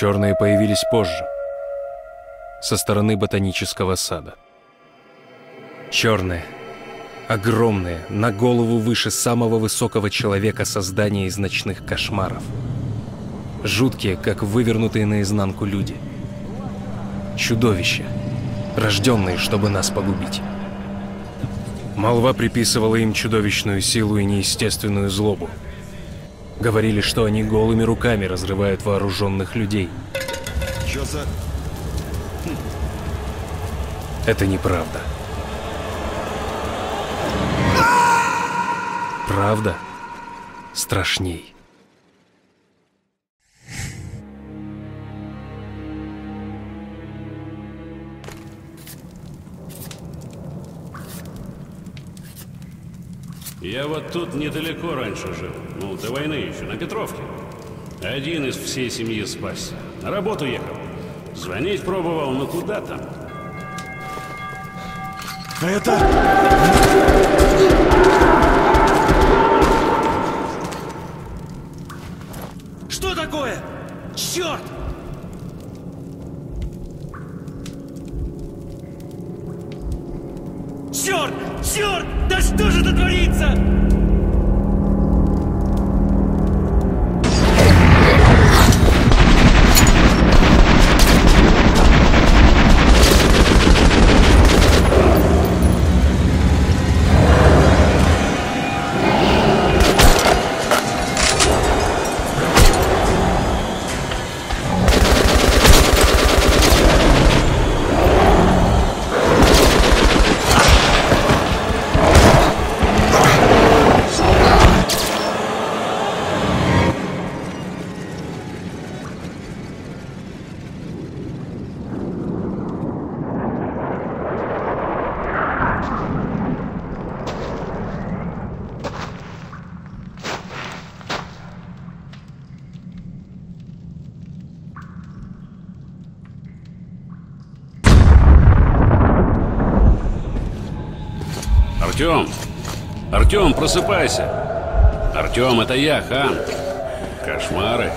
Черные появились позже, со стороны ботанического сада. Черные, огромные, на голову выше самого высокого человека создания из ночных кошмаров. Жуткие, как вывернутые наизнанку люди. Чудовища, рожденные, чтобы нас погубить. Молва приписывала им чудовищную силу и неестественную злобу. Говорили, что они голыми руками разрывают вооруженных людей. Чё за... Это неправда. Правда страшней. Я вот тут недалеко раньше жил. Ну, до войны еще, на Петровке. Один из всей семьи спасся. На работу ехал. Звонить пробовал, но куда там? А это... Что такое? Черт! Черт! Же просыпайся! Артем, это я, хан. Кошмары.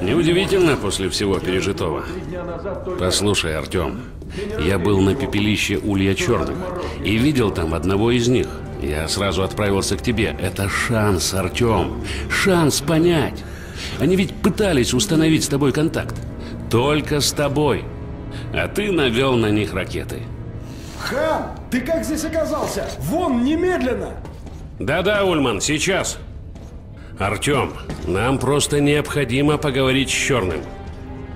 Неудивительно после всего пережитого. Послушай, Артем, я был на пепелище Улья Черных и видел там одного из них. Я сразу отправился к тебе. Это шанс, Артем. Шанс понять. Они ведь пытались установить с тобой контакт. Только с тобой. А ты навел на них ракеты. Хан, ты как здесь оказался? Вон, немедленно! Да-да, Ульман, сейчас. Артем, нам просто необходимо поговорить с Черным.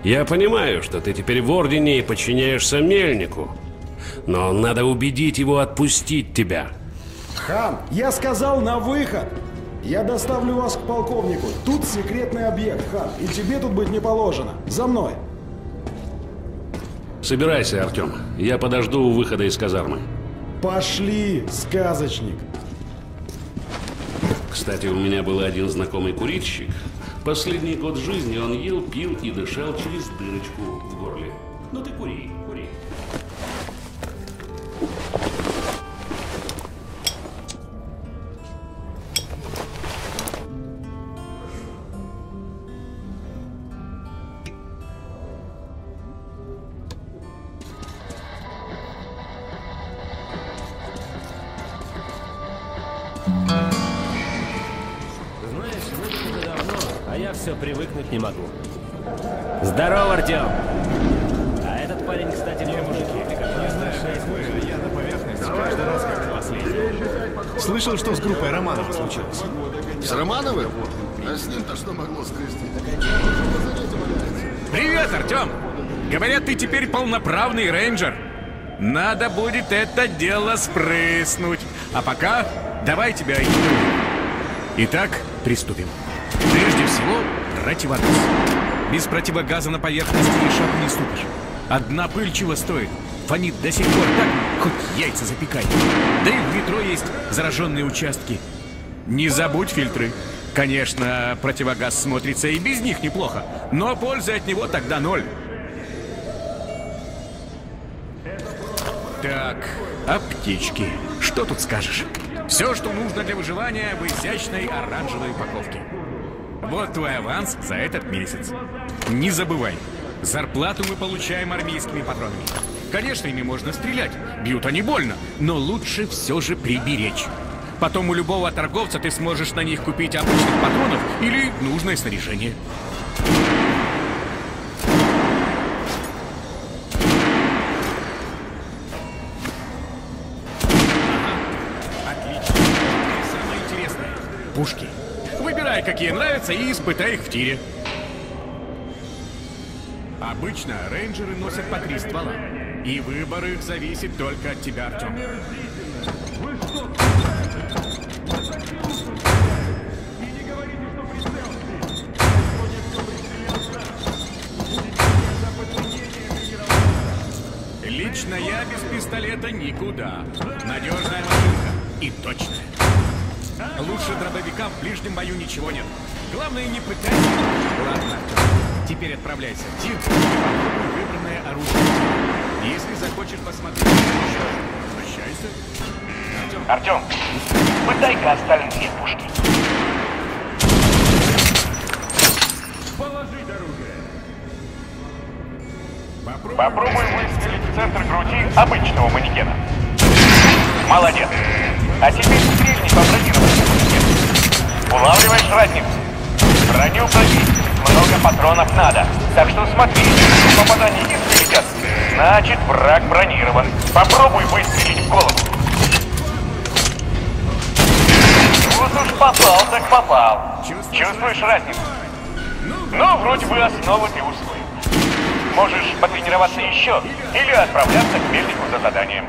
Я понимаю, что ты теперь в Ордене и подчиняешься Мельнику. Но надо убедить его отпустить тебя. Хан, я сказал на выход! Я доставлю вас к полковнику. Тут секретный объект, Хан, и тебе тут быть не положено. За мной. Собирайся, Артем. Я подожду у выхода из казармы. Пошли, сказочник. Кстати, у меня был один знакомый курильщик. Последний год жизни он ел, пил и дышал через дырочку в горле. Ну ты кури, Слышал, что с группой Романова случилось? С Романовым? А с ним-то что могло скрестить? Привет, Артем! Говорят, ты теперь полноправный рейнджер. Надо будет это дело спрыснуть. А пока давай тебя агитируем. Итак, приступим. Прежде всего, противогаз. Без противогаза на поверхности и шаг не ступишь. Одна пыль чего стоит? Фонит до сих пор так, хоть яйца запекай. Да и в метро есть зараженные участки. Не забудь фильтры. Конечно, противогаз смотрится и без них неплохо, но пользы от него тогда ноль. Так, аптечки. Что тут скажешь? Все, что нужно для выживания в изящной оранжевой упаковке. Вот твой аванс за этот месяц. Не забывай, зарплату мы получаем армейскими патронами. Конечно, ими можно стрелять, бьют они больно, но лучше все же приберечь. Потом у любого торговца ты сможешь на них купить обычных патронов или нужное снаряжение. Пушки. Выбирай, какие нравятся, и испытай их в тире. Обычно рейнджеры носят по три ствола. И выбор их зависит только от тебя, Артем. Лично я без пистолета никуда. Надежная машинка и точная. Лучше дробовика в ближнем бою ничего нет. Главное, не пытайся. Ладно, теперь отправляйся тир выбранное оружие. Если захочешь посмотреть еще, обращайся. Артем, Артем, пытай-ка остальные пушки. положить оружие. Попробуй. Попробуй выстрелить в центр груди обычного манекена. Молодец. А теперь стрельни по бронированному манекену. Улавливаешь разницу? Броню пробить. Много патронов надо. Так что смотри, если попадания не. Значит, враг бронирован. Попробуй выстрелить в голову. Вот уж попал, так попал. Чувствуешь разницу? Ну, вроде бы основы ты усвоил. Можешь потренироваться еще или отправляться к мельнику за заданием.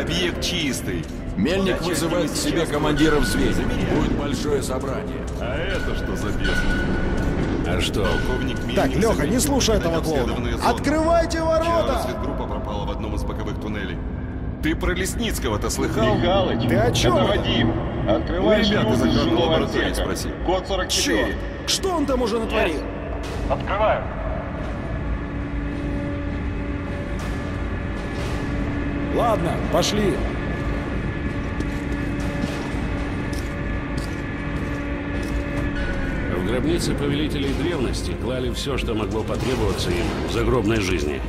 Объект чистый. Мельник вызывает к себе командиров звеньев. Будет большое собрание. А это что за бес? А что? Полковник Мельник Так, Леха, не слушай этого клоуна. Открывайте ворота! разведгруппа пропала в одном из боковых туннелей. Ты про Лесницкого-то слыхал? Михалыч, Ты о чем это? Вадим. У Открываешь ребят из шлюз из охранной жилого отсека. спроси. Код 44. Черт! Что он там уже натворил? Открываю. Ладно, пошли. В гробнице повелителей древности клали все, что могло потребоваться им в загробной жизни.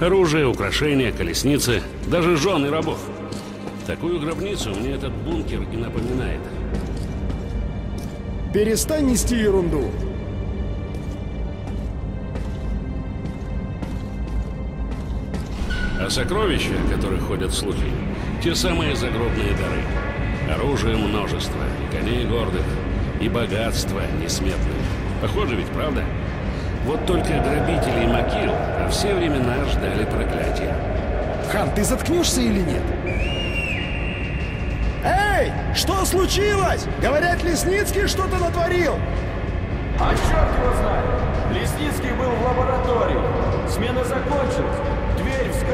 Оружие, украшения, колесницы, даже жены рабов. Такую гробницу мне этот бункер и напоминает. Перестань нести ерунду. Сокровища, о которых ходят слухи, те самые загробные дары. Оружие множество, и коней гордых, и богатство несметное. Похоже ведь, правда? Вот только грабители могил во все времена ждали проклятия. Хан, ты заткнешься или нет? Эй, что случилось? Говорят, Лесницкий что-то натворил. А черт его знает! Лесницкий был в лаборатории. Смена закончилась.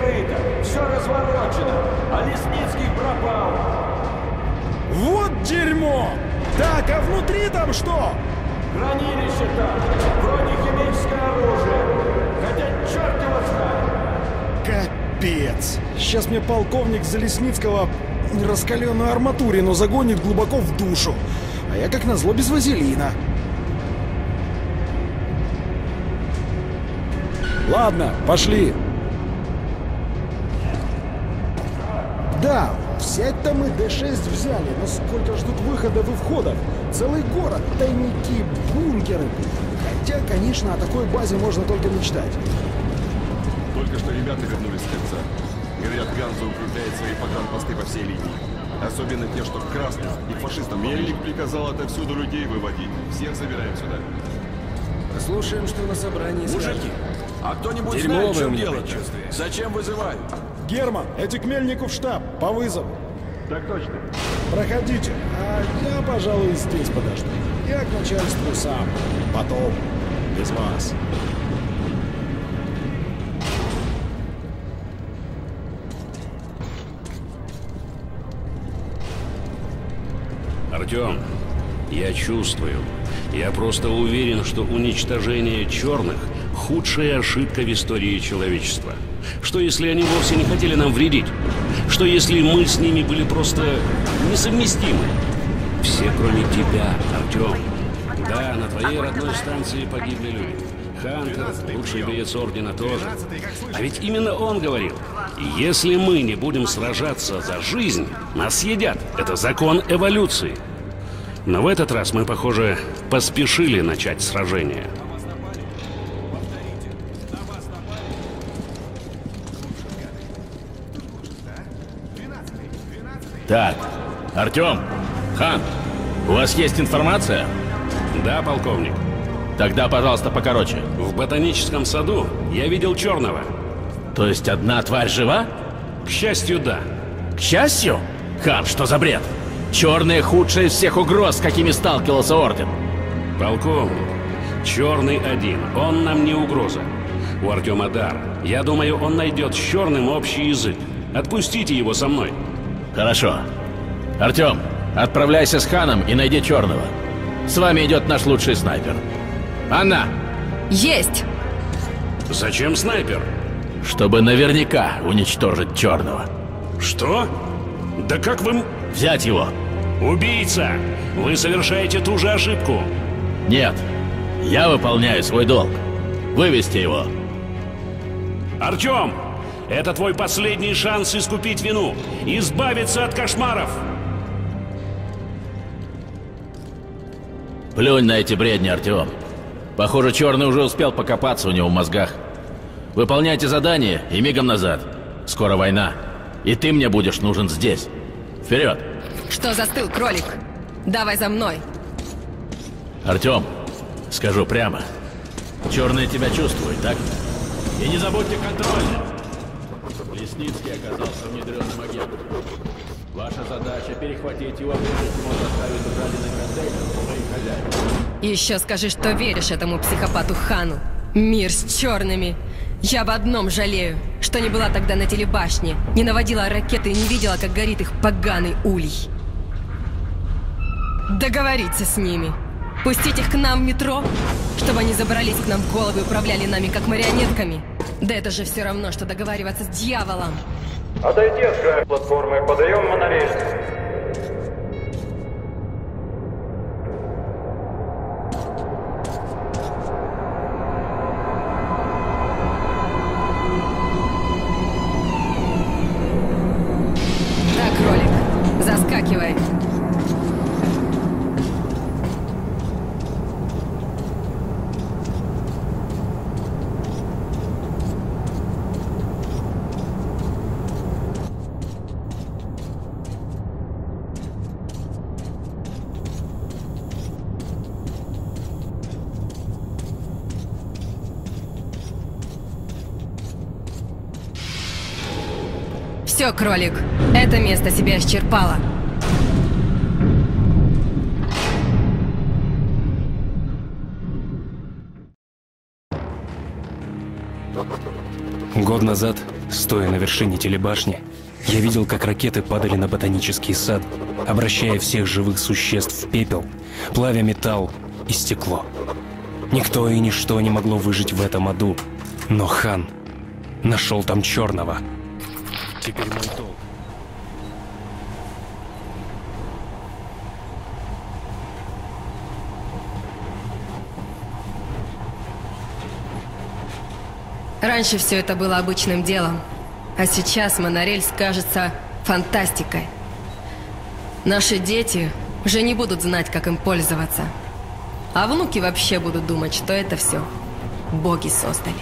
Дверь вскрыта. Все разворочено. А Лесницкий пропал. Вот дерьмо! Так, а внутри там что? Хранилище там. Вроде химическое оружие. Хотя черт его знает. Капец. Сейчас мне полковник Залесницкого раскаленную арматурину загонит глубоко в душу. А я как назло без вазелина. Ладно, пошли. Да, взять-то мы Д-6 взяли, но сколько ждут выходов и входов? Целый город, тайники, бункеры. Хотя, конечно, о такой базе можно только мечтать. Только что ребята вернулись с кольца. Говорят, Ганза укрепляет свои погранпосты по всей линии. Особенно те, что к красным и фашистам. Мельник приказал отовсюду людей выводить. Всех забираем сюда. Слушаем, что на собрании Мужики, А кто-нибудь знает, дело предчувствие. Зачем вызывают? Герман, эти к Мельнику в штаб, по вызову. Так точно. Проходите, а я, пожалуй, здесь подожду. Я к начальству сам. Потом. Без вас. Артем, я чувствую. Я просто уверен, что уничтожение черных – худшая ошибка в истории человечества. Что если они вовсе не хотели нам вредить? Что если мы с ними были просто несовместимы? Все, кроме тебя, Артем. Да, на твоей родной станции погибли люди. Хантер, лучший боец Ордена тоже. А ведь именно он говорил, если мы не будем сражаться за жизнь, нас съедят. Это закон эволюции. Но в этот раз мы, похоже, поспешили начать сражение. Так, Артем, Хан, у вас есть информация? Да, полковник. Тогда, пожалуйста, покороче. В ботаническом саду я видел черного. То есть одна тварь жива? К счастью, да. К счастью? Хан, что за бред? Черный худший из всех угроз, с какими сталкивался Орден. Полковник, черный один, он нам не угроза. У Артема дар. Я думаю, он найдет с черным общий язык. Отпустите его со мной. Хорошо. Артем, отправляйся с Ханом и найди черного. С вами идет наш лучший снайпер. Анна! Есть! Зачем снайпер? Чтобы наверняка уничтожить черного. Что? Да как вы... Взять его! Убийца! Вы совершаете ту же ошибку. Нет. Я выполняю свой долг. Вывести его. Артем! Это твой последний шанс искупить вину, избавиться от кошмаров. Плюнь на эти бредни, Артем. Похоже, Черный уже успел покопаться у него в мозгах. Выполняйте задание и мигом назад. Скоро война. И ты мне будешь нужен здесь. Вперед! Что застыл, кролик? Давай за мной. Артем, скажу прямо. Черный тебя чувствует, так? И не забудьте контрольный. Лесницкий оказался внедренным агентом. Ваша задача перехватить его, прежде чем он доставит украденный контейнер своим хозяевам. Еще скажи, что веришь этому психопату Хану. Мир с черными. Я в одном жалею, что не была тогда на телебашне, не наводила ракеты и не видела, как горит их поганый улей. Договориться с ними. Пустить их к нам в метро, чтобы они забрались к нам в головы и управляли нами как марионетками. Да это же все равно, что договариваться с дьяволом. Отойди от края платформы, подаем монорельс. Кролик, это место себя исчерпало. Год назад, стоя на вершине телебашни, я видел, как ракеты падали на ботанический сад, обращая всех живых существ в пепел, плавя металл и стекло. Никто и ничто не могло выжить в этом аду. Но хан нашел там черного. Теперь мой долг. Раньше все это было обычным делом, а сейчас монорельс кажется фантастикой. Наши дети уже не будут знать, как им пользоваться. А внуки вообще будут думать, что это все боги создали.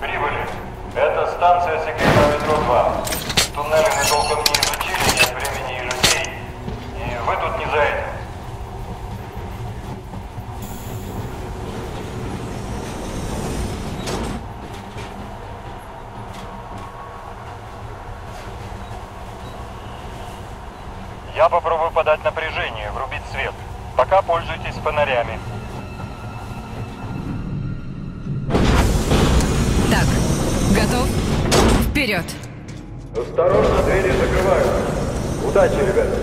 Прибыли. Это станция секретного метро 2. Туннели мы толком не изучили, нет времени и людей. И вы тут не за этим. Я попробую подать напряжение, врубить свет. Пока пользуйтесь фонарями. Так, готов? Вперед! Осторожно, двери закрывают. Удачи, ребята.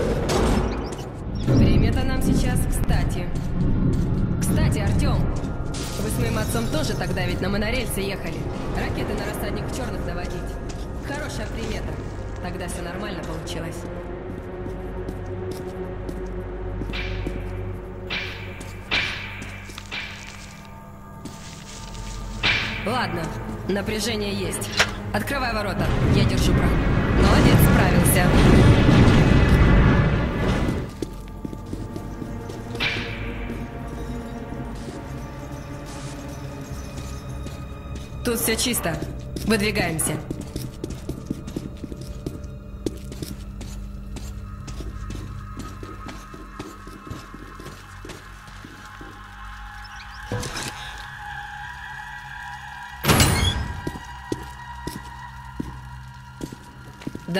Время-то нам сейчас кстати. Кстати, Артем, вы моим отцом тоже тогда ведь на монорельсе ехали. Ракеты на рассадник черных наводить. Хорошая примета. Тогда все нормально получилось. Ладно, напряжение есть. Открывай ворота, я держу прав. Молодец, справился. Тут все чисто. Выдвигаемся.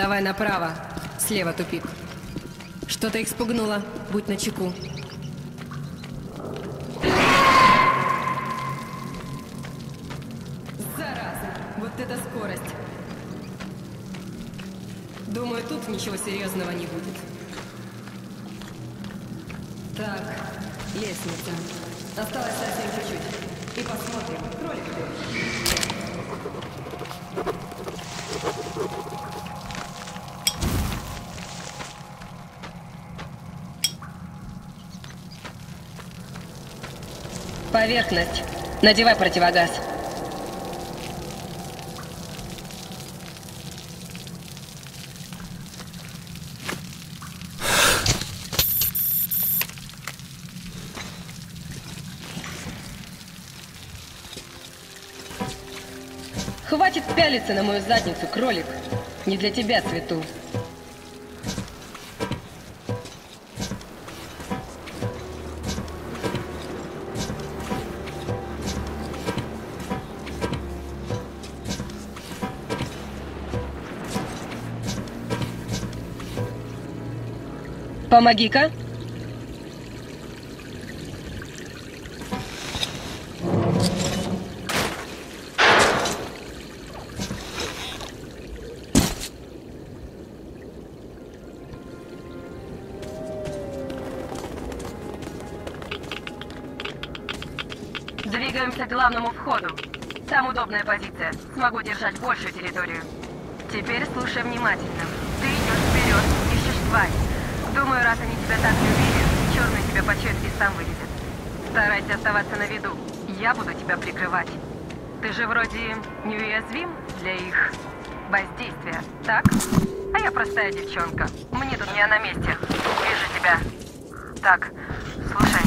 Давай направо. Слева тупик. Что-то их спугнуло. Будь начеку. Зараза! Вот это скорость! Думаю, тут ничего серьезного не будет. Так, лестница. Осталось Поверхность. Надевай противогаз. Хватит пялиться на мою задницу, кролик. Не для тебя цвету. Помоги-ка. Двигаемся к главному входу. Там удобная позиция. Смогу держать большую территорию. Теперь слушай внимательно. Ты идешь вперед, ищешь тварь. Думаю, раз они тебя так любили, черный тебя почует и сам вылезет. Старайся оставаться на виду. Я буду тебя прикрывать. Ты же вроде неуязвим для их воздействия, так? А я простая девчонка. Мне тут не на месте. Вижу тебя. Так, слушай,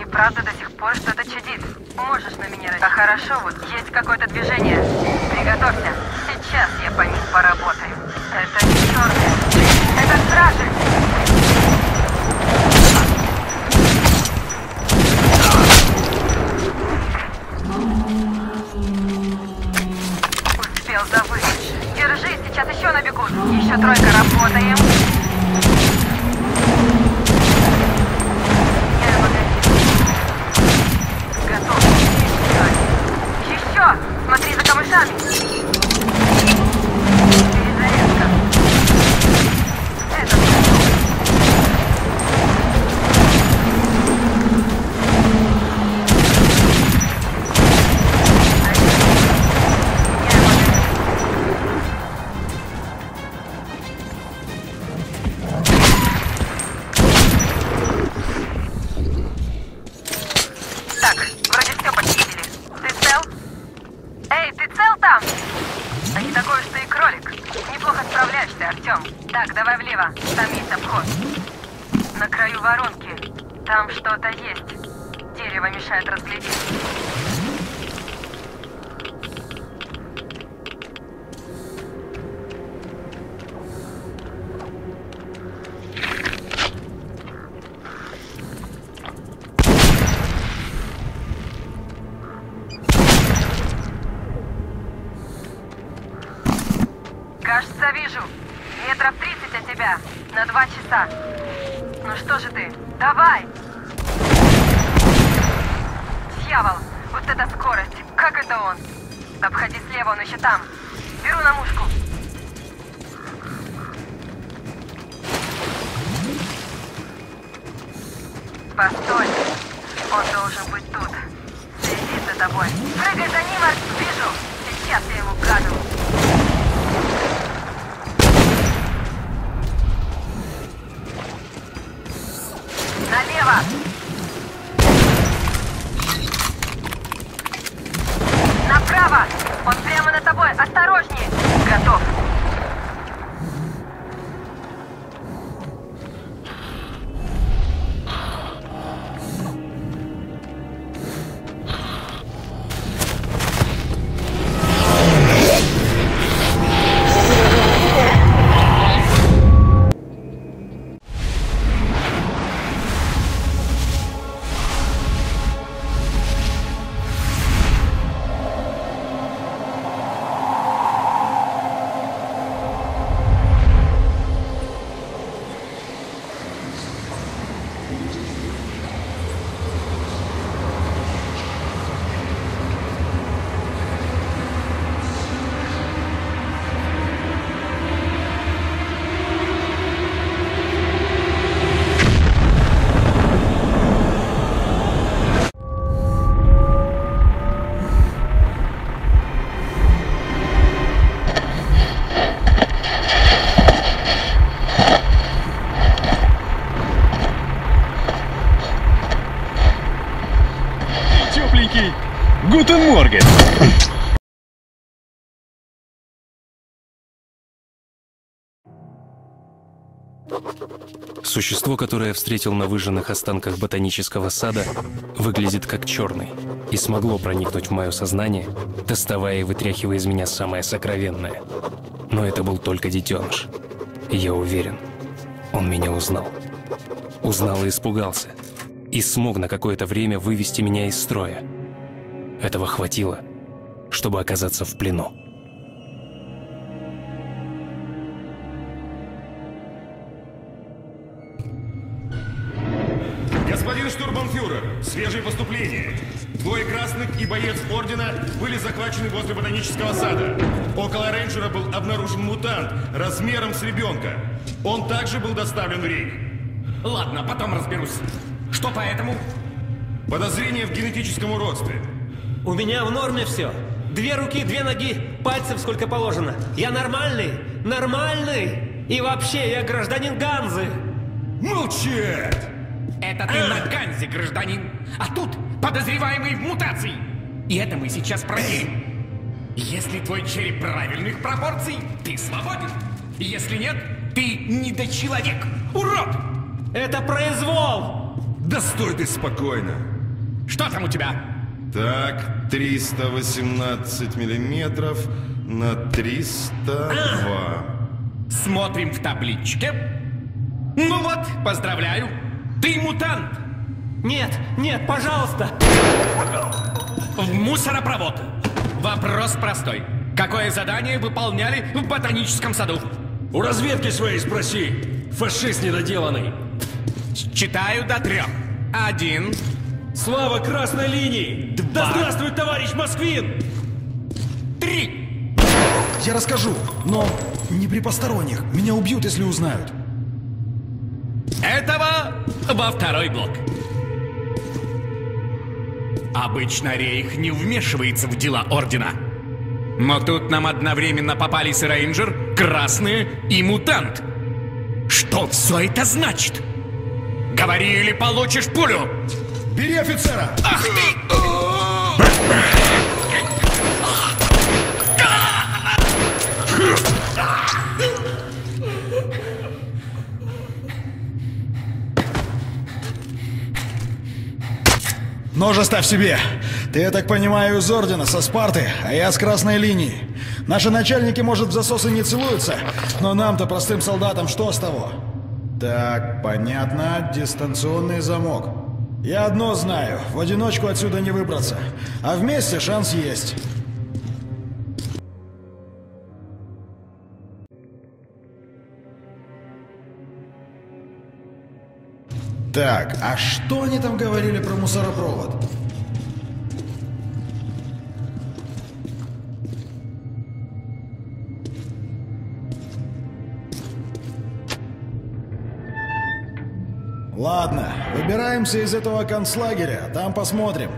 и правда до сих пор что-то чудит. Можешь на меня. А хорошо, вот есть какое-то движение. Приготовься. Сейчас я по ним поработаю. Это не черные. Это стражи. Еще тройка работаем. Постой. Он должен быть тут. Следит за тобой. Прыгай за ним, Вижу. Сейчас я ему гаду. Существо, которое я встретил на выжженных останках ботанического сада, выглядит как черный и смогло проникнуть в мое сознание, доставая и вытряхивая из меня самое сокровенное. Но это был только детеныш. И я уверен, он меня узнал. Узнал и испугался. И смог на какое-то время вывести меня из строя. Этого хватило, чтобы оказаться в плену. Возле ботанического сада. Около рейнджера был обнаружен мутант размером с ребенка. Он также был доставлен в рейх. Ладно, потом разберусь. Что поэтому? Подозрение в генетическом уродстве. У меня в норме все. Две руки, две ноги, пальцев сколько положено. Я нормальный, нормальный. И вообще, я гражданин Ганзы. Молчать! Это ты на Ганзе, гражданин. А тут подозреваемый в мутации. И это мы сейчас проверим. Если твой череп правильных пропорций, ты свободен. Если нет, ты недочеловек. Урод! Это произвол! Да стой ты спокойно. Что там у тебя? Так, 318 миллиметров на 302. Смотрим в табличке. Ну вот, поздравляю. Ты мутант. Нет, нет, пожалуйста. В мусоропровод. Вопрос простой. Какое задание выполняли в ботаническом саду? У разведки своей спроси. Фашист недоделанный. Читаю до трех. Один. Слава красной линии! Да здравствует товарищ Москвин! Три. Я расскажу, но не при посторонних. Меня убьют, если узнают. Этого во второй блок. Обычно Рейх не вмешивается в дела Ордена. Но тут нам одновременно попались Рейнджер, Красные и Мутант. Что все это значит? Говори или получишь пулю! Бери офицера! Ах ты! Нож оставь себе. Ты, я так понимаю, из Ордена, со Спарты, а я с Красной линии. Наши начальники, может, в засосы не целуются, но нам-то, простым солдатам, что с того? Так, понятно, дистанционный замок. Я одно знаю, в одиночку отсюда не выбраться, а вместе шанс есть. Так, а что они там говорили про мусоропровод? Ладно, выбираемся из этого концлагеря, там посмотрим.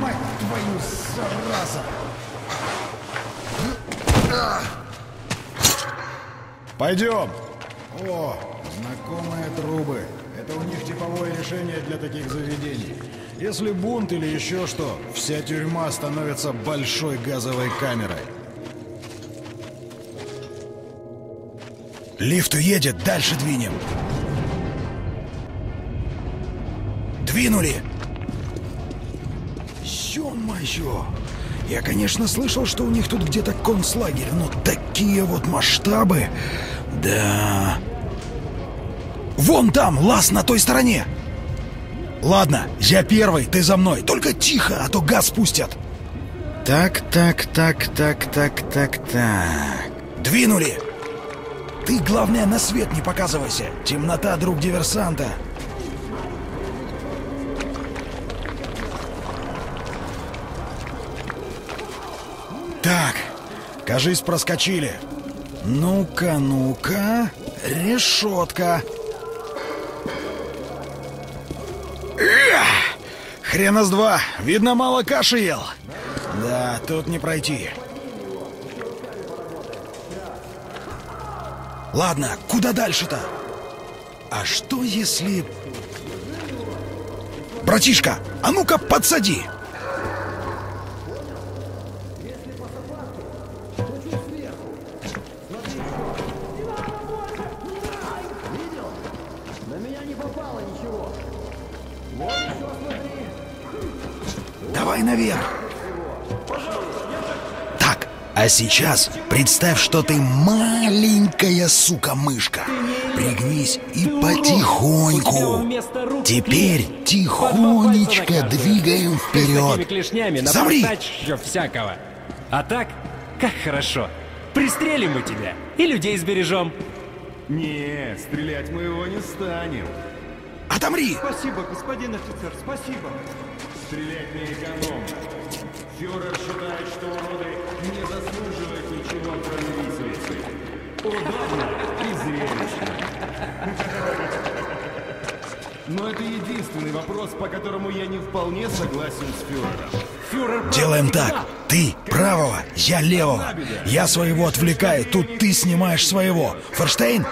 Мать твою, Зараза! Пойдем! О, знакомые трубы. Это у них типовое решение для таких заведений. Если бунт или еще что, вся тюрьма становится большой газовой камерой. Лифт уедет, дальше двинем. Двинули! Ё-моё! Я, конечно, слышал, что у них тут где-то концлагерь, но такие вот масштабы... Да... Вон там, лаз на той стороне! Ладно, я первый, ты за мной. Только тихо, а то газ спустят. Так, так, так, так, так, так, так. Двинули! Ты, главное, на свет не показывайся. Темнота, друг диверсанта. Кажись, проскочили. Ну-ка, ну-ка. Решетка. Хрена с два. Видно, мало каши ел. Да, тут не пройти. Ладно, куда дальше-то? А что если... Братишка, а ну-ка подсади! А сейчас представь, что ты маленькая сука-мышка. Пригнись и потихоньку. Теперь тихонечко двигаем вперед. Замри! всякого. А так, как хорошо. Пристрелим мы тебя и людей сбережем. Не, стрелять мы его не станем. Отомри! Спасибо, господин офицер, спасибо. Стрелять не экономно. Фюрер считает, что уроды не заслуживают ничего, кроме виселицы. Удобно и зрелищно. Но это единственный вопрос, по которому я не вполне согласен с фюрером. Фюрер Делаем так. Ты правого, я левого. Я своего отвлекаю, тут ты снимаешь своего. Форштейн?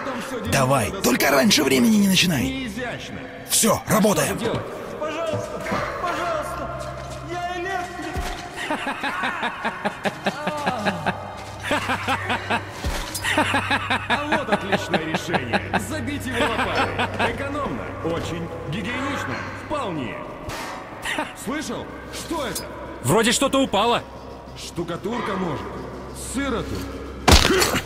Давай, только раньше времени не начинай. Все, работаем. А вот отличное решение. Забить его лопатой. Экономно. Очень. Гигиенично. Вполне. Слышал? Что это? Вроде что-то упало. Штукатурка, может? Сыро тут.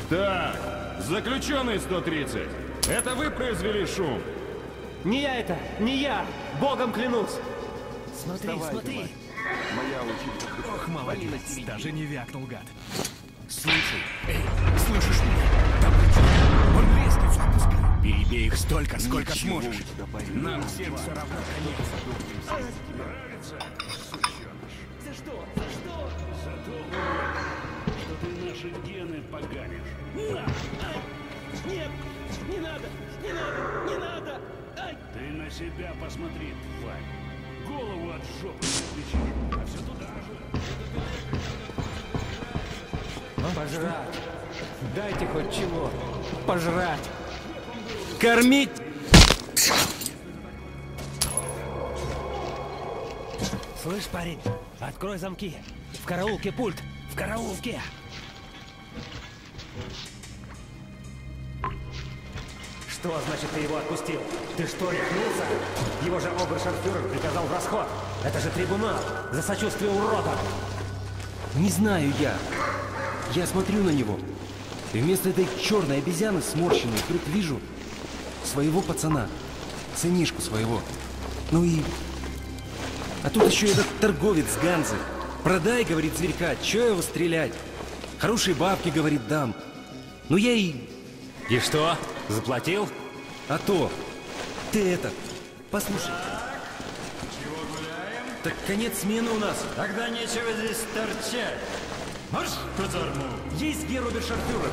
Так, заключенный 130. Это вы произвели шум? Не я это, не я. Богом клянусь. Смотри, смотри. Моя учительница. Ох, молодец, даже не вякнул, гад. Слушай, эй, слышишь меня? Там причем, он лестницу опускает. Перебей их столько, сколько Ничего сможешь. Нам всем все равно конец. За что? За что? За то, что ты наши гены поганишь. На! Ай! Нет! Не надо! Не надо! Не надо! Ай! Ты на себя посмотри, тварь. Голову от жопы отличишь, а все туда же. Пожрать. Дайте хоть чего. Пожрать. Кормить. Слышь, парень, открой замки. В караулке пульт. В караулке. Что значит ты его отпустил? Ты что, рехнулся? Его же обершарфюрер приказал в расход. Это же трибунал за сочувствие уродам. Не знаю я. Я смотрю на него. И вместо этой черной обезьяны сморщенной вдруг вижу своего пацана. Сынишку своего. Ну и... А тут еще этот торговец Ганзы. Продай, говорит зверька, че его стрелять? Хорошие бабки, говорит, дам. Ну я и... И что? Заплатил? А то. Ты это... Послушай. Так конец смены у нас. Тогда нечего здесь торчать. Марш в казарму! Есть Герубер Шарфюрер.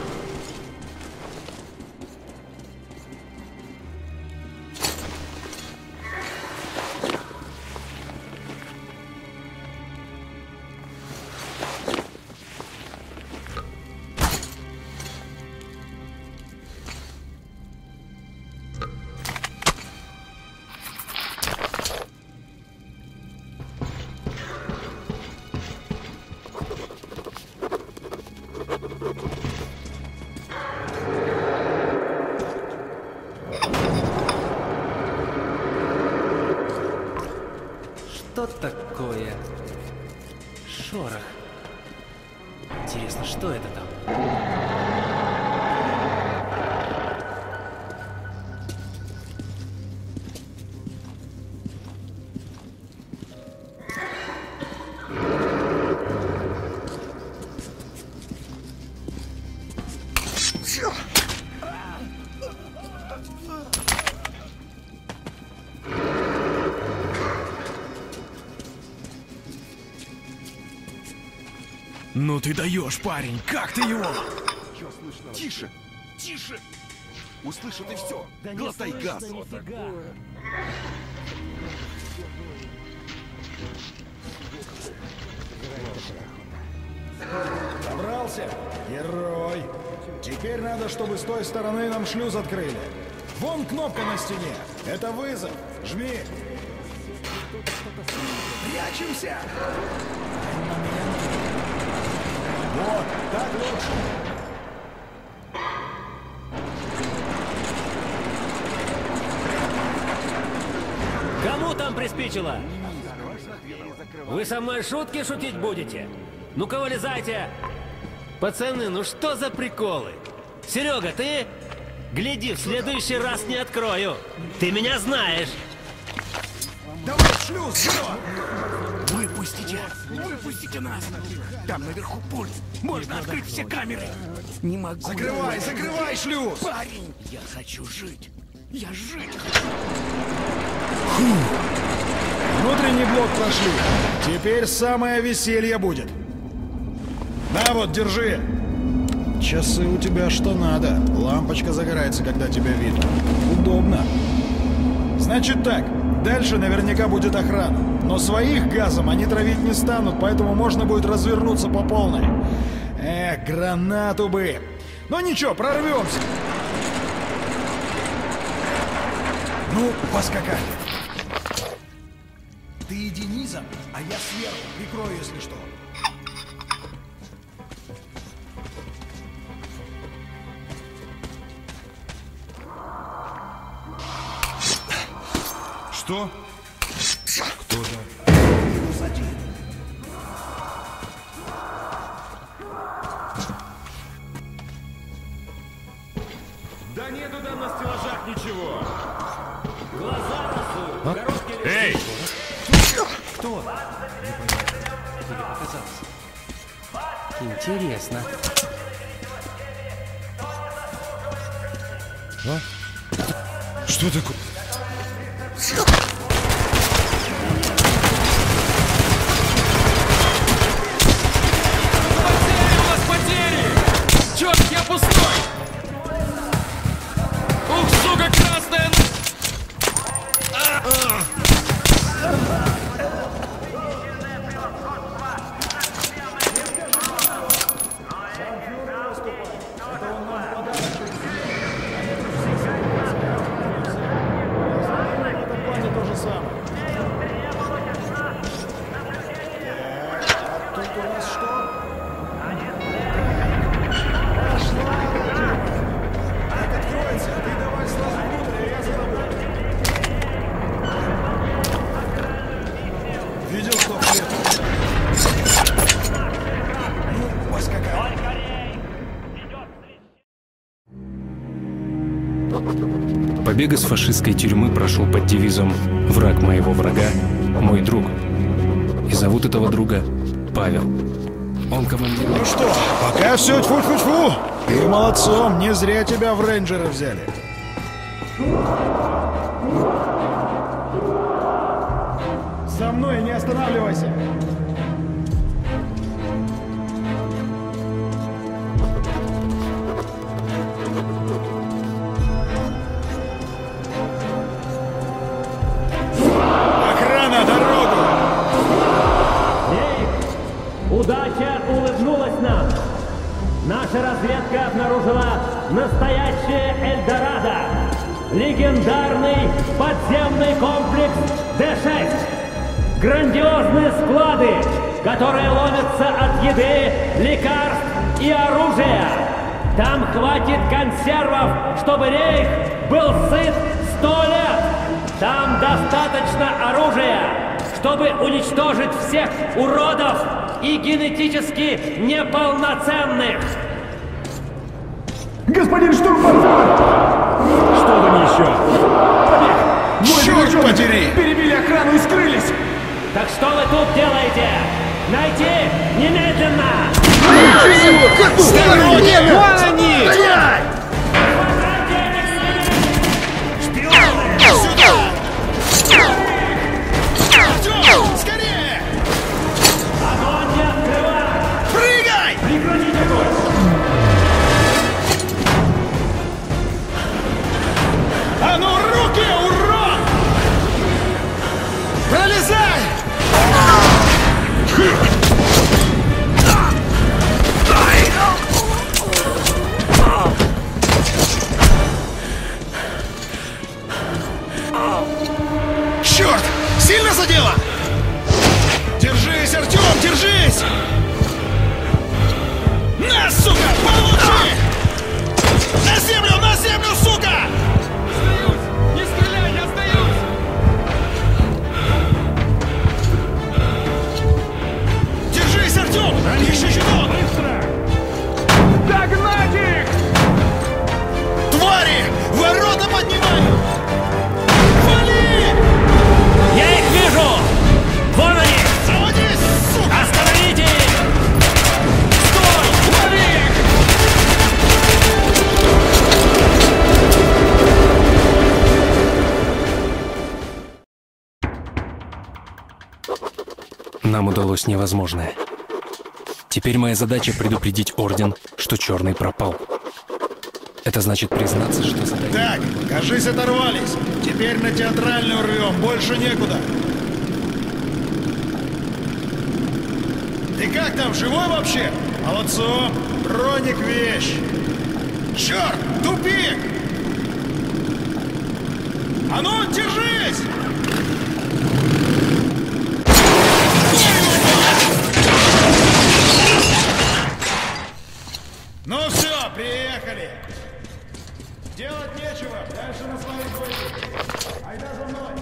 Такое? Шорох. Ну ты даешь, парень, как ты его? Чё слышно? Тише! Тише! Услышат и все. Глотай газ. Добрался? Герой. Теперь надо, чтобы с той стороны нам шлюз открыли. Вон кнопка на стене. Это вызов. Жми. Прячемся. Вот, так лучше. Кому там приспичило? Вы со мной шутки шутить будете? Ну-ка вылезайте! Пацаны, ну что за приколы? Серега, ты? Гляди, в следующий раз не открою. Ты меня знаешь. Давай шлюз! Выпустите! Выпустите нас! Там наверху пульт! Можно открыть все камеры! Не могу! Закрывай, закрывай шлюз! Парень! Я хочу жить! Я жить Внутренний блок прошли. Теперь самое веселье будет. На вот, держи. Часы у тебя что надо. Лампочка загорается, когда тебя видно. Удобно. Значит так, дальше наверняка будет охрана. Но своих газом они травить не станут, поэтому можно будет развернуться по полной. Эх, гранату бы. Но ничего, прорвемся. Ну, поскакали. Ты иди низом, а я сверху прикрою, если что. Что? Кто-то. Минус один. Да нету там на стеллажах ничего. Глаза разуй. Коробки Эй! Кто? Или показалось? Интересно. Что такое? Фашистской тюрьмы прошел под девизом «Враг моего врага – мой друг». И зовут этого друга Павел. Он командир... Ну что, пока все тьфу-тьфу-тьфу. Ты молодцом, не зря тебя в рейнджеры взяли. Чтобы рейх был сыт сто лет. Там достаточно оружия, чтобы уничтожить всех уродов и генетически неполноценных. Господин штурмбанзер! Что там еще? Побег! Мой Черт движок! подери! Перебили охрану и скрылись! Так что вы тут делаете? Найти немедленно! Осторожнее! Вон они! Артем, На землю, на землю, сука! Нам удалось невозможное. Теперь моя задача предупредить Орден, что Черный пропал. Это значит признаться, что. Так, кажись, оторвались. Теперь на театральную рвем, больше некуда. Ты как там, живой вообще? Молодцом, броник вещь. Черт, тупик! А ну, держись! Делать нечего, дальше на своей двоих. Айда за мной.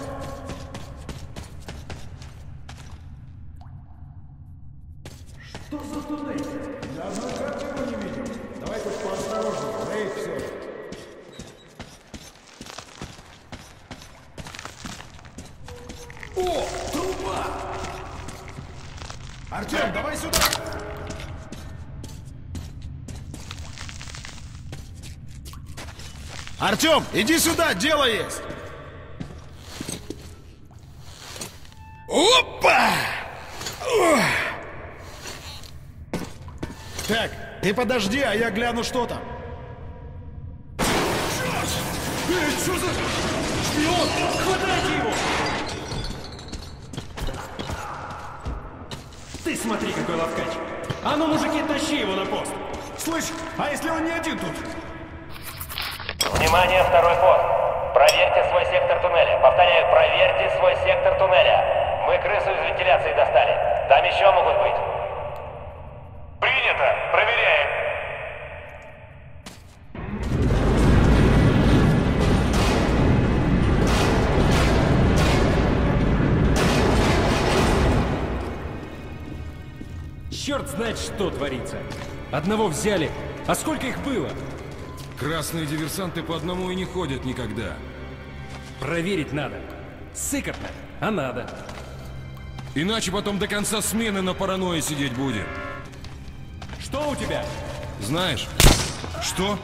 Что за туннель? Я одной карты его не видел. Давай хоть поосторожнее, рейд все. О, труба! Артем, давай сюда! Артем, иди сюда, дело есть! Опа! Ух! Так, ты подожди, а я гляну, что там. Эй, что за... Шпион! Хватайте его! Ты смотри, какой ловкач. А ну, мужики, тащи его на пост. Слышь, а если он не один тут? Внимание, второй пост. Проверьте свой сектор туннеля. Повторяю, проверьте свой сектор туннеля. Мы крысу из вентиляции достали. Там еще могут быть. Принято. Проверяем. Черт знает, что творится. Одного взяли. А сколько их было? Красные диверсанты по одному и не ходят никогда. Проверить надо. Сыкотно, а надо. Иначе потом до конца смены на паранойи сидеть будем. Что у тебя? Знаешь? Что?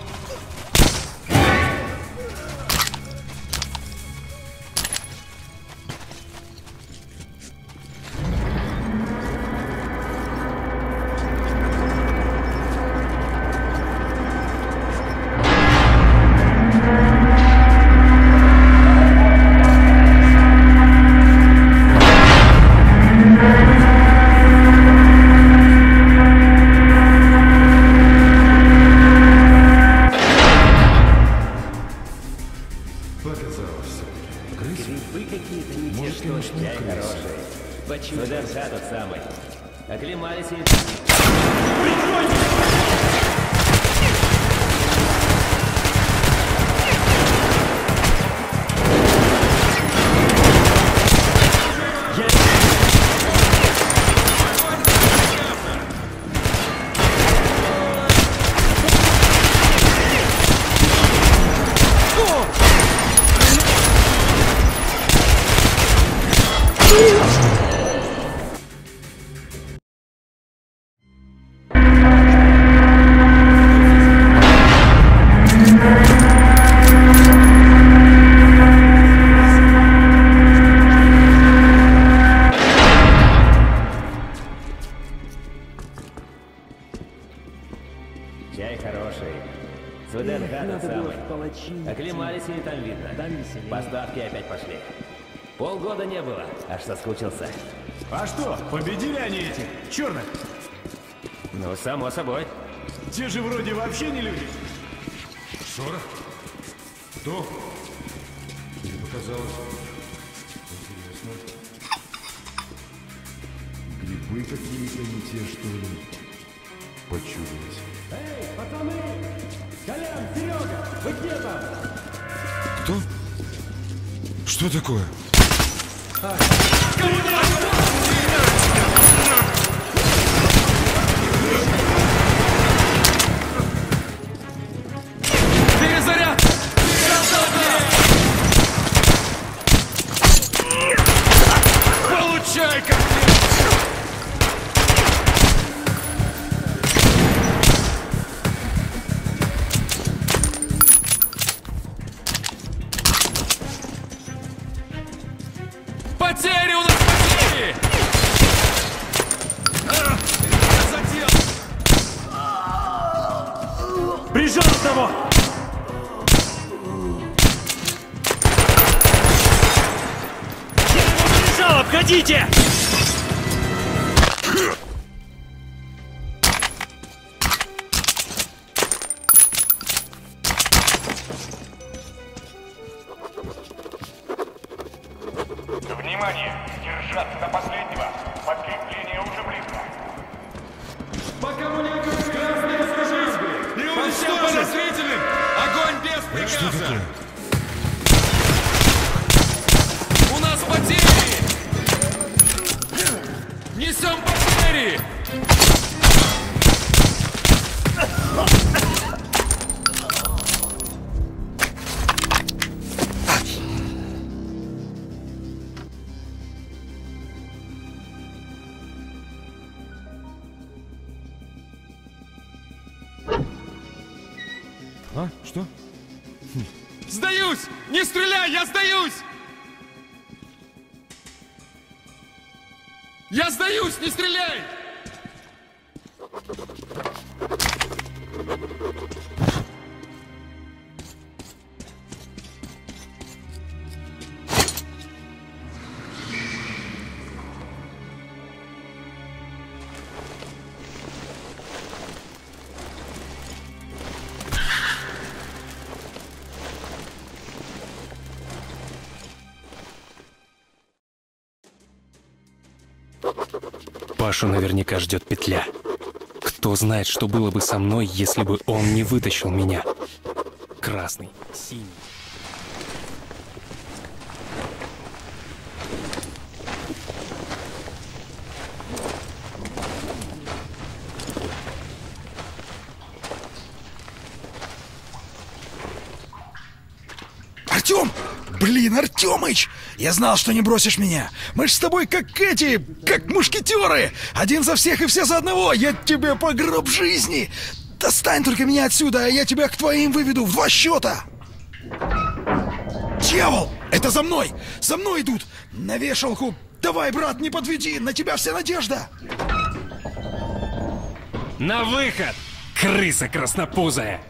Собой. Те же вроде вообще не люди. Шорох? Кто? Мне показалось. Интересно. Грибы какие-то не те, что ли? Почудилось. Эй, пацаны! Колян, Серега, вы где там? Кто? Что такое? А? Что? Сдаюсь! Не стреляй, я сдаюсь! Я сдаюсь, не стреляй! Пашу наверняка ждет петля. Кто знает, что было бы со мной, если бы он не вытащил меня. Красный, синий. Я знал, что не бросишь меня. Мы ж с тобой как эти, как мушкетеры. Один за всех и все за одного. Я тебе по гроб жизни. Достань только меня отсюда, а я тебя к твоим выведу в два счета. Дьявол! Это за мной! За мной идут! На вешалку! Давай, брат, не подведи! На тебя вся надежда! На выход! Крыса краснопузая!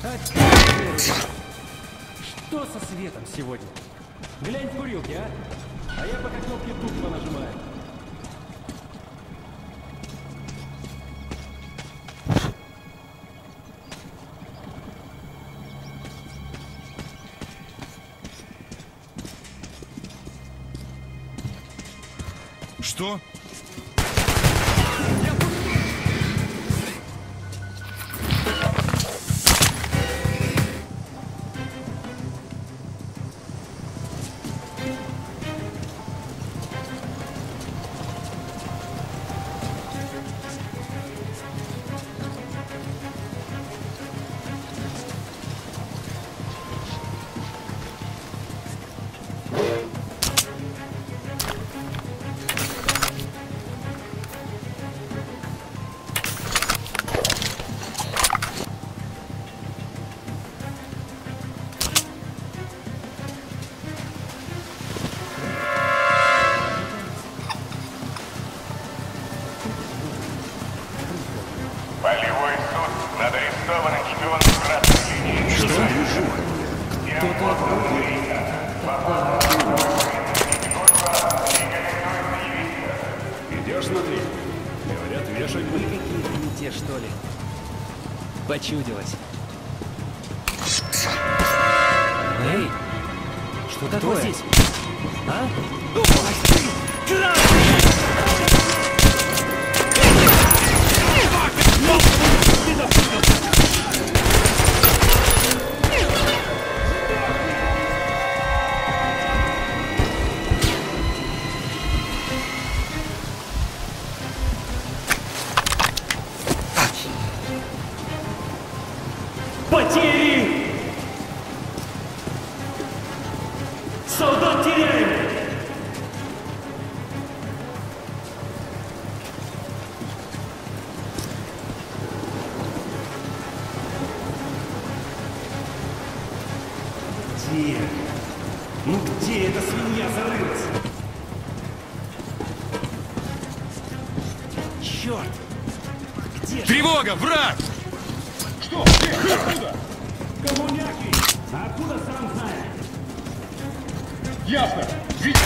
Что со светом сегодня? Глянь в курилке, а? А я пока кнопки тупо нажимаю. Что? Ясно. Ведь...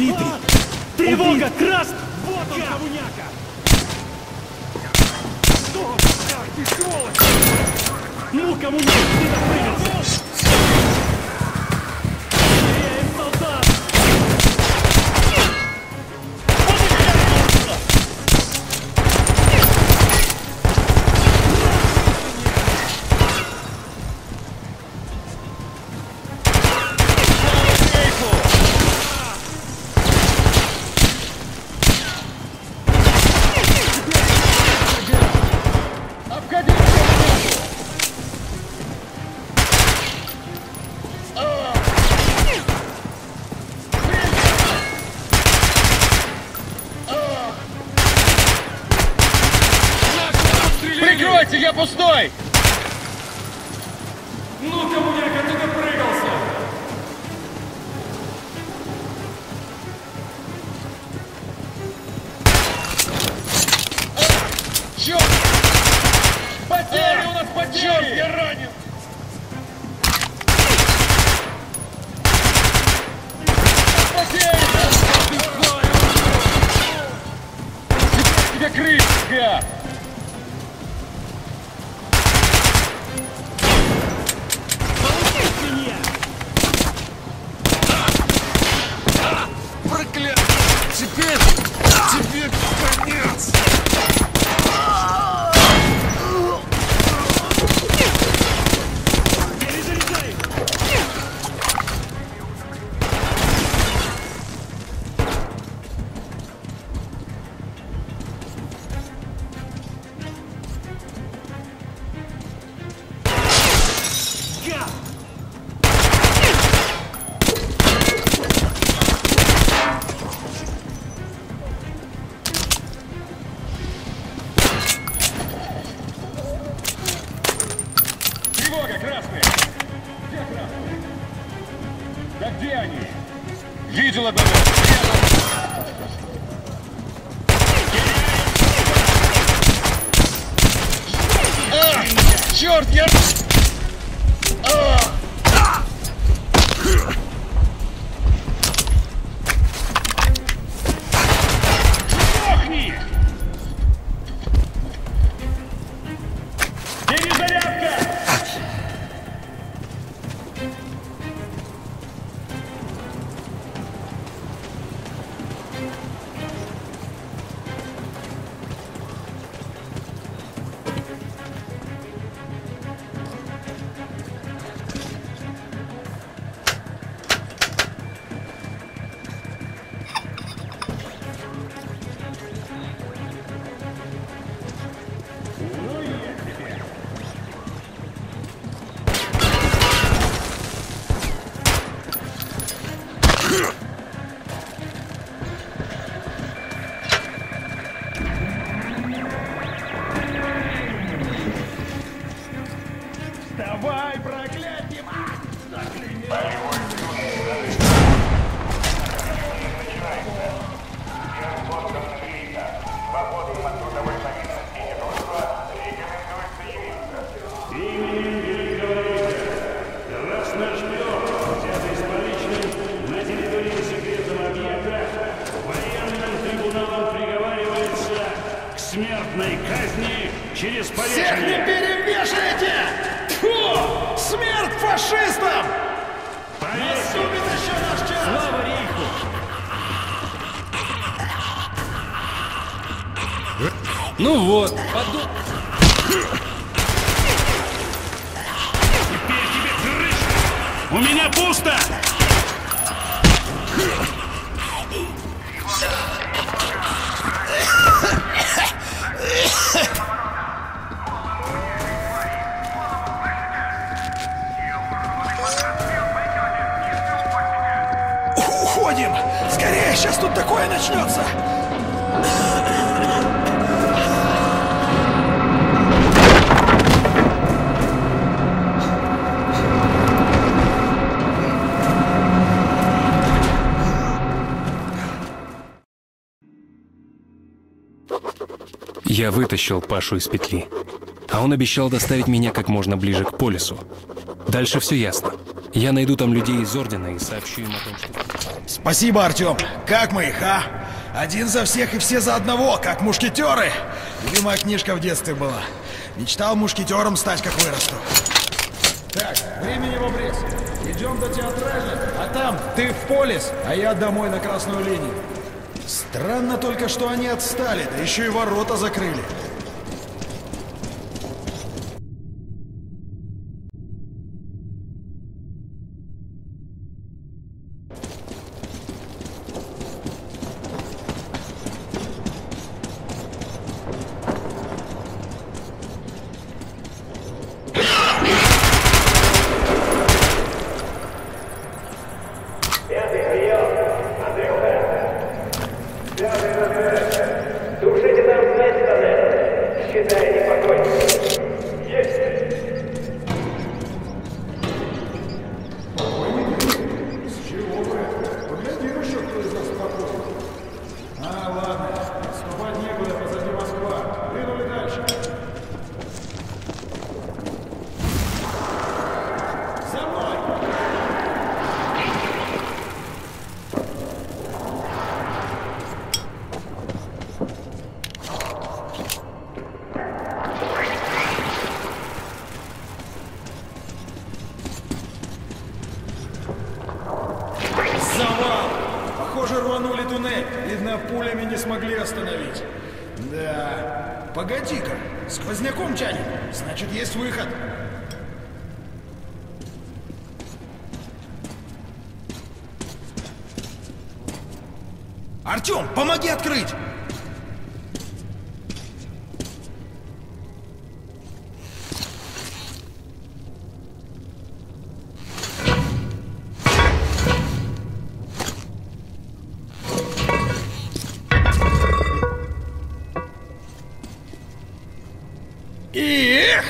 Убитый! Тревога! Убит. Красный! Черт! Потери а, у нас, потери! Черт, я ранен! Padu вытащил Пашу из петли. А он обещал доставить меня как можно ближе к полюсу. Дальше все ясно. Я найду там людей из Ордена и сообщу им о том, что... Спасибо, Артем. Как мы их, а? Один за всех и все за одного, как мушкетеры. Любимая книжка в детстве была. Мечтал мушкетером стать, как вырасту. Так, времени в обрез. Идем до театральных, а там ты в полис, а я домой на красную линию. Странно только, что они отстали, да еще и ворота закрыли. Тушите там связь, тоннель. Считай, непокойник. Есть. С чего бы? Поглядим еще, кто из нас спокоен. А, ладно. Отступать некуда, позади Москва. Двинули дальше. За мной! Завал! Похоже, рванули туннель. Видно, пулями не смогли остановить. Да. Погоди-ка, сквозняком тянет. Значит, есть выход. Артем, помоги открыть! Эх!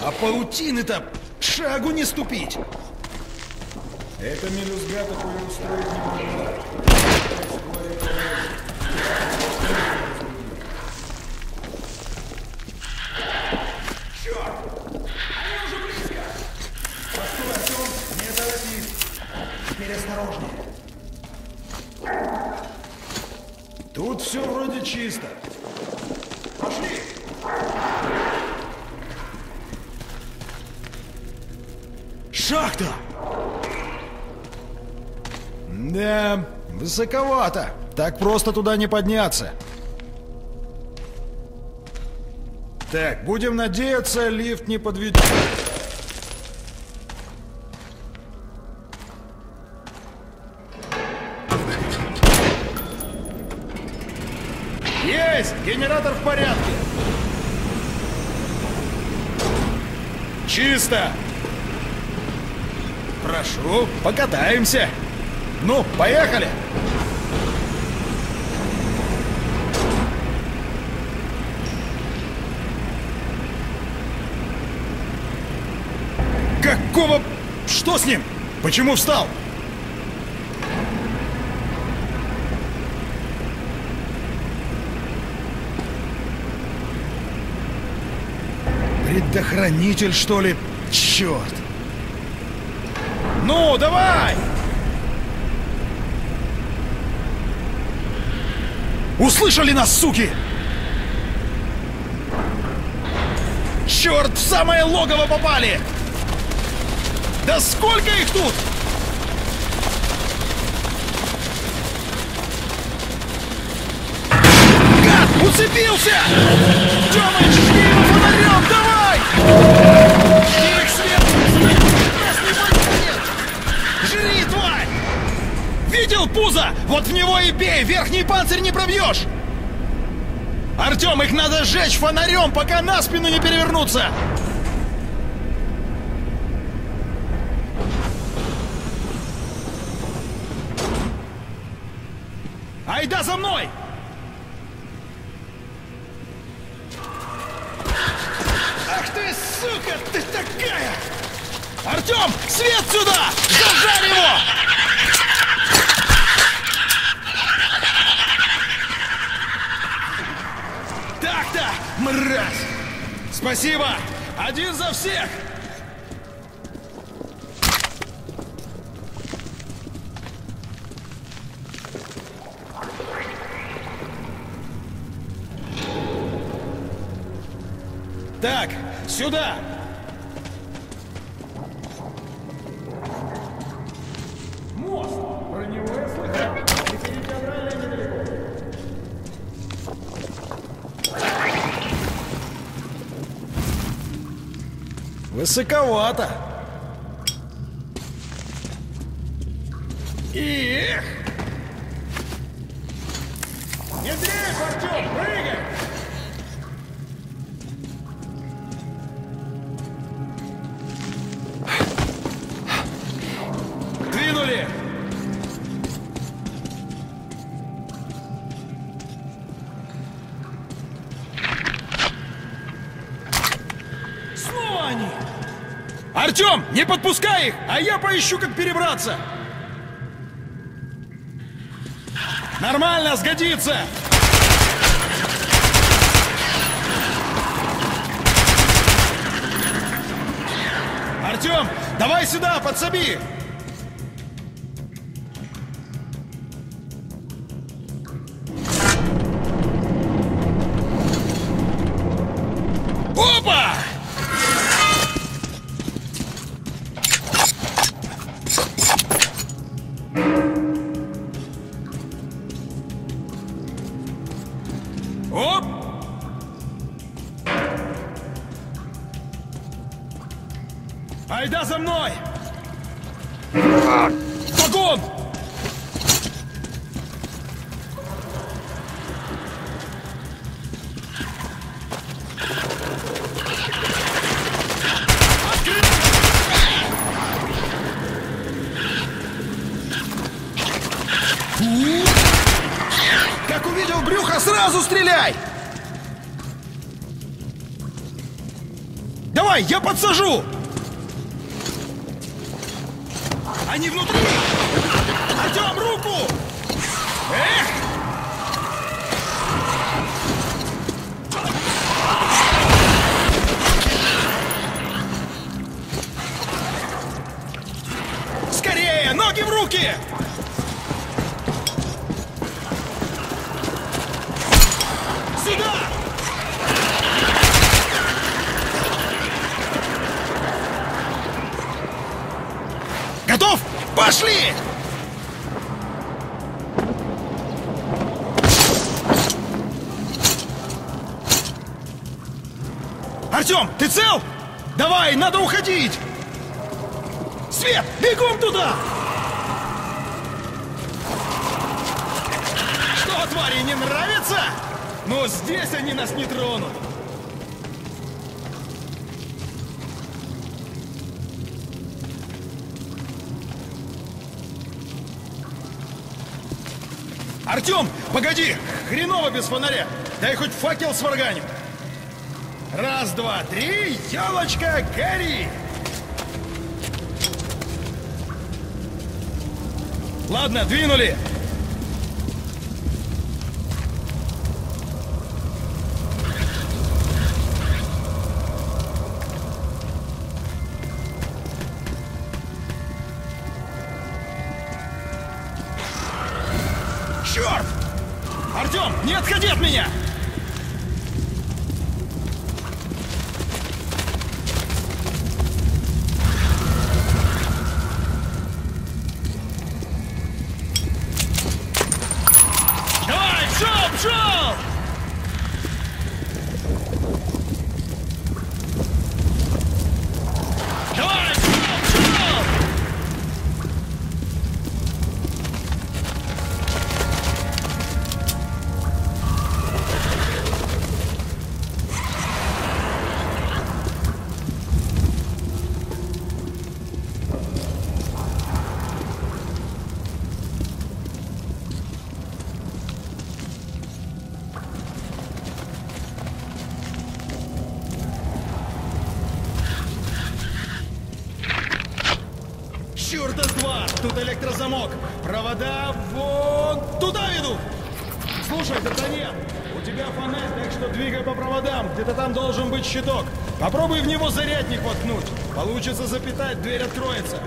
А паутины-то шагу не ступить. Высоковато. Так просто туда не подняться. Так, будем надеяться, лифт не подведет. Есть! Генератор в порядке! Чисто! Прошу, покатаемся! Ну, поехали! Какого... Что с ним? Почему встал? Предохранитель, что ли? Черт! Ну, давай! Услышали нас, суки! Черт, в самое логово попали! Да сколько их тут? Гад, уцепился! Тёмыч, жги его фонарем, давай! Их свет! Красный портфель! Жри, тварь! Видел пузо? Вот в него и бей, верхний панцирь не пробьешь! Артем, их надо сжечь фонарем, пока на спину не перевернуться! За мной! Ах ты, сука, ты такая! Артем, свет сюда! Зажарь его! Мразь! Спасибо! Один за всех! Так, сюда! Мост! Про него я слыхал. Высоковато. Их! Подпускай их, а я поищу, как перебраться. Нормально, сгодится. Артем, давай сюда, подсоби. Айда за мной! Вагон! Как увидел брюхо, сразу стреляй! Давай, я подсажу! Они внутри! Артем, руку! Эх! Цел? Давай, надо уходить! Свет, бегом туда! Что, твари, не нравится? Но здесь они нас не тронут. Артем, погоди! Хреново без фонаря! Дай хоть факел сварганю! Раз, два, три, елочка, гори! Ладно, двинули! Давай, Попробуй в него зарядник воткнуть. Получится запитать, дверь откроется.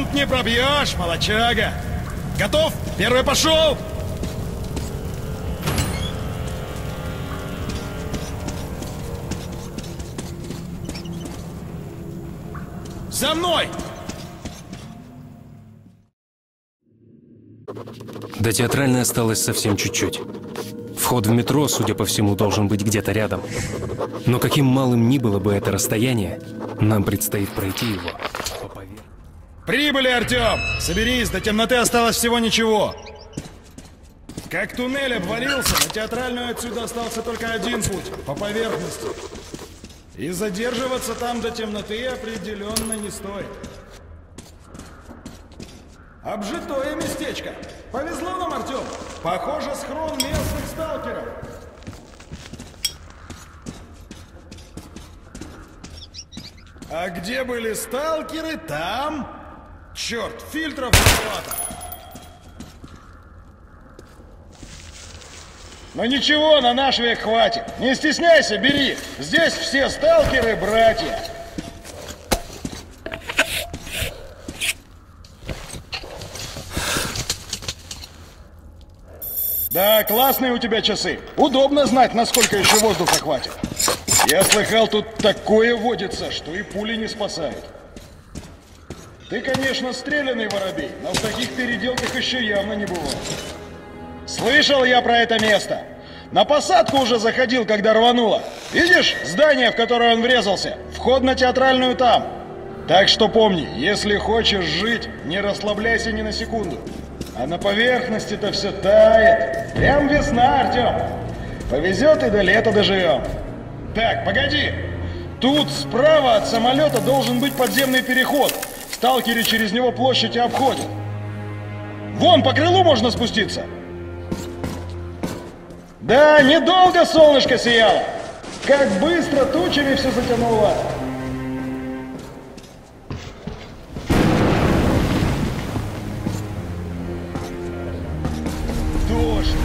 Талант не пробьешь, молочага. Готов? Первый пошел. За мной! До театральной осталось совсем чуть-чуть. Вход в метро, судя по всему, должен быть где-то рядом. Но каким малым ни было бы это расстояние, нам предстоит пройти его. Прибыли, Артем! Соберись, до темноты осталось всего ничего. Как туннель обвалился, на театральную отсюда остался только один путь, по поверхности. И задерживаться там до темноты определенно не стоит. Обжитое местечко. Повезло нам, Артем. Похоже, схрон местных сталкеров. А где были сталкеры, там... Черт, фильтров маловато. Но ничего, на наш век хватит. Не стесняйся, бери. Здесь все сталкеры братья. Да, классные у тебя часы. Удобно знать, насколько еще воздуха хватит. Я слыхал, тут такое водится, что и пули не спасают. Ты, конечно, стрелянный воробей, но в таких переделках еще явно не бывал. Слышал я про это место. На посадку уже заходил, когда рвануло. Видишь, здание, в которое он врезался? Вход на театральную там. Так что помни, если хочешь жить, не расслабляйся ни на секунду. А на поверхности-то все тает. Прям весна, Артем. Повезет и до лета доживем. Так, погоди. Тут справа от самолета должен быть подземный переход. Сталкеры через него площадь обходят. Вон, по крылу можно спуститься. Да, недолго солнышко сияло. Как быстро тучами все затянуло. Дождь.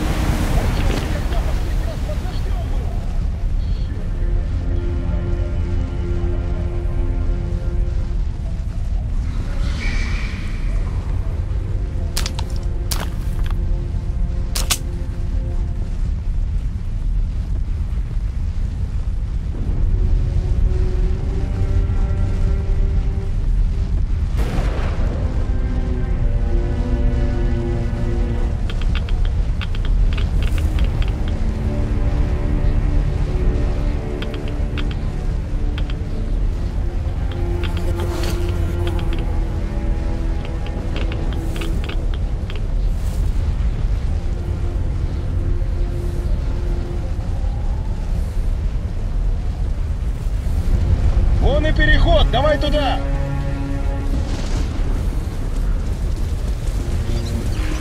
Туда.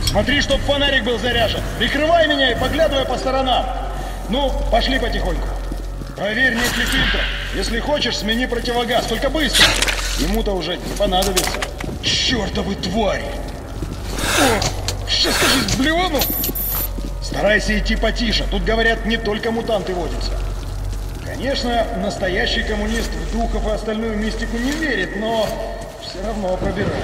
Смотри, чтоб фонарик был заряжен. Прикрывай меня и поглядывай по сторонам. Ну, пошли потихоньку. Проверь, нет ли фильтра. Если хочешь, смени противогаз, только быстро. Ему-то уже не понадобится. Чертовы твари! О, сейчас, кажись, блевану. Старайся идти потише. Тут, говорят, не только мутанты водятся. Конечно, настоящий коммунист в духов и остальную мистику не верит, но все равно пробирает.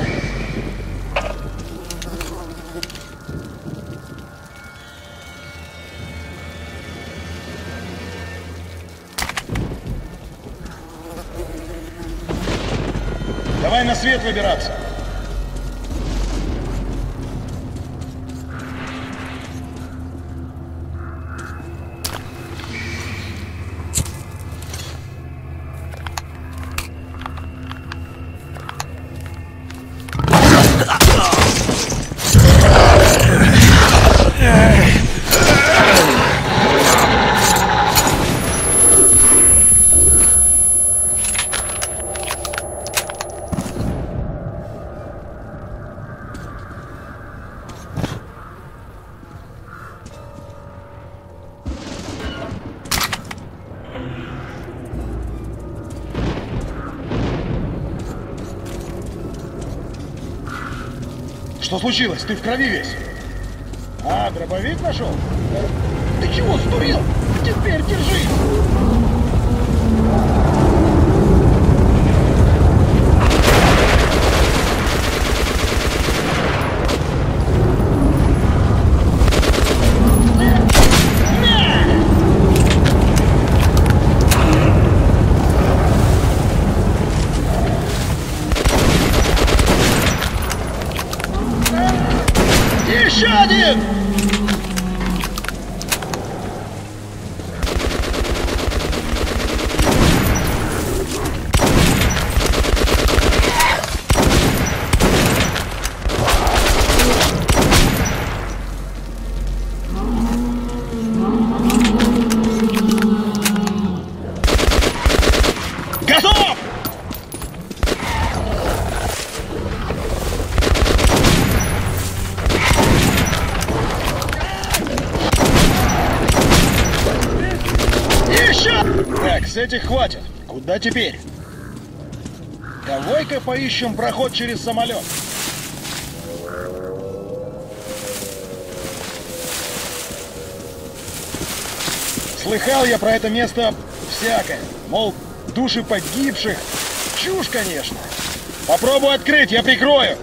Давай на свет выбираться. Случилось? Ты в крови весь. А, дробовик нашел? Ты чего, сдурел? Теперь держи! Еще один! Готов! Еще! Так, с этих хватит. Куда теперь? Давай-ка поищем проход через самолет. Слыхал я про это место всякое. Мол, души погибших. Чушь, конечно. Попробуй открыть, я прикрою.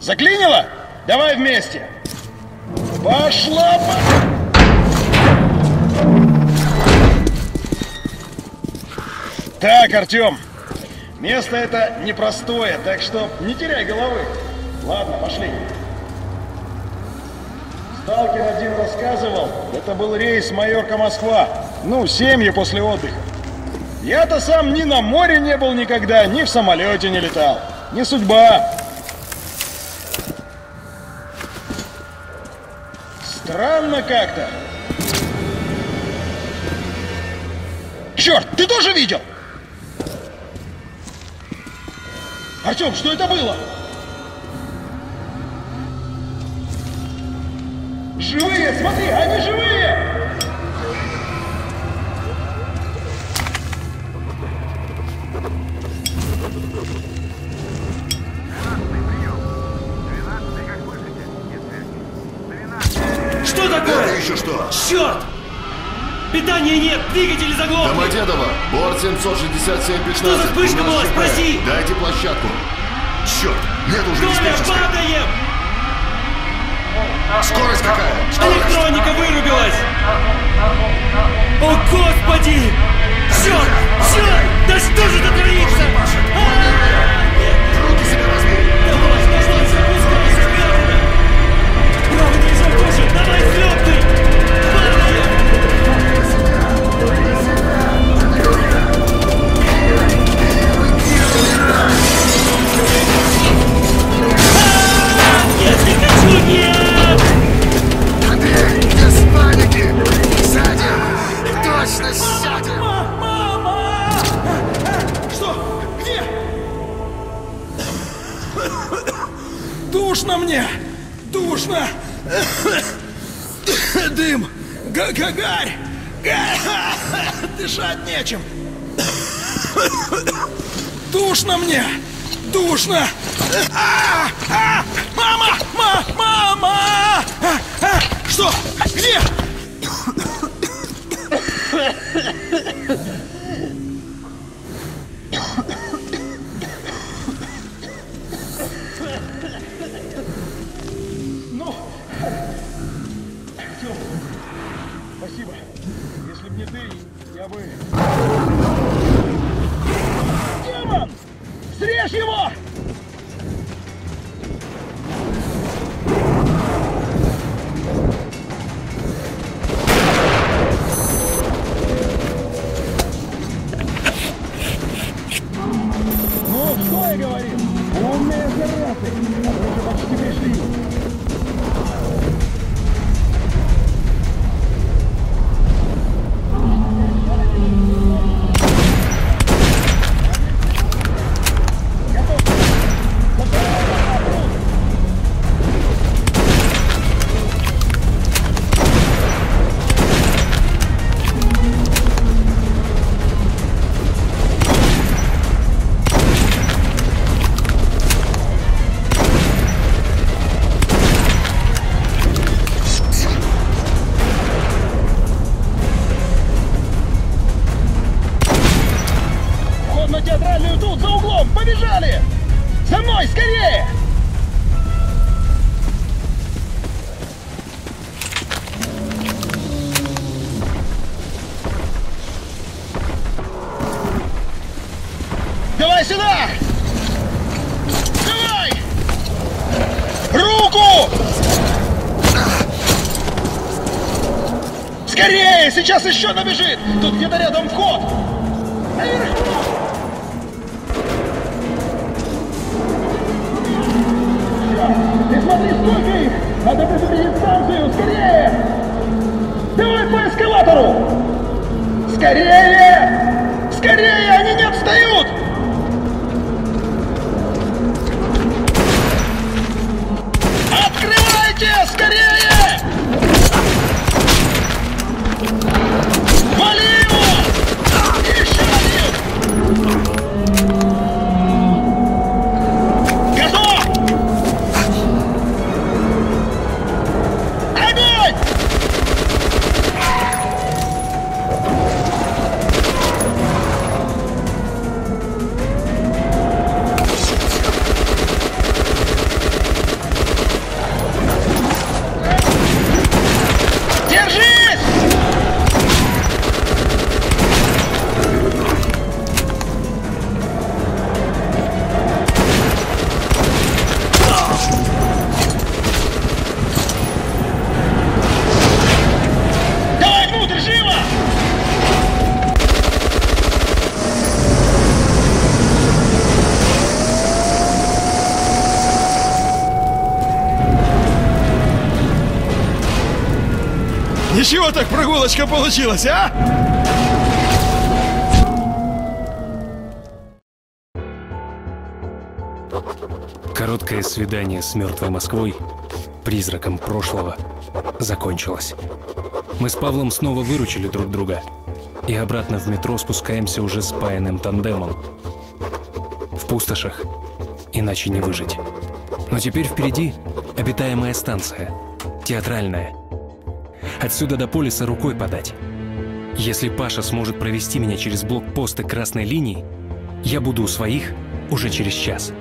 Заклинило? Давай вместе. Пошла! по- Так, Артем, место это непростое, так что не теряй головы. Ладно, пошли. Сталкер один рассказывал, это был рейс Майорка Москва. Ну, семьи после отдыха. Я-то сам ни на море не был никогда, ни в самолете не летал. Не судьба. Странно как-то. Черт, ты тоже видел? Артем, что это было? Питания нет, двигатели заглохли! Домодедово, борт 767-15. Что за вспышка была? Спроси. Дайте площадку. Черт, нет уже диспетчерской. падаем! Скорость какая? Электроника вырубилась! О, Господи! Черт! Черт! Да что же это творится? Сейчас еще набежит! Тут где-то рядом вход! Наверху! Ты смотри, сколько их! Надо предупредить станцию! Скорее! Давай по эскалатору! Скорее! Скорее! Прогулочка получилась, а? Короткое свидание с мертвой Москвой, призраком прошлого, закончилось. Мы с Павлом снова выручили друг друга. И обратно в метро спускаемся уже спаянным тандемом. В пустошах. Иначе не выжить. Но теперь впереди обитаемая станция. Театральная. Отсюда до полиса рукой подать. Если Паша сможет провести меня через блокпосты красной линии, я буду у своих уже через час.